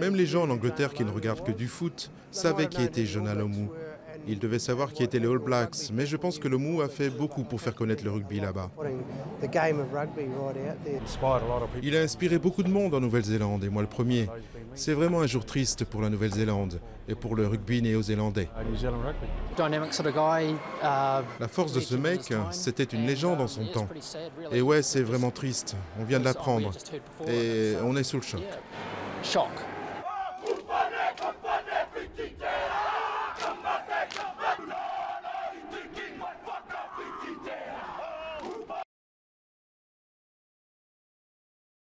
Même les gens en Angleterre qui ne regardent que du foot savaient qui était Jonah Lomu. Ils devaient savoir qui étaient les All Blacks, mais je pense que Lomu a fait beaucoup pour faire connaître le rugby là-bas. Il a inspiré beaucoup de monde en Nouvelle-Zélande, et moi le premier. C'est vraiment un jour triste pour la Nouvelle-Zélande et pour le rugby néo-zélandais. La force de ce mec, c'était une légende en son temps. Et ouais, c'est vraiment triste. On vient de l'apprendre. Et on est sous le choc.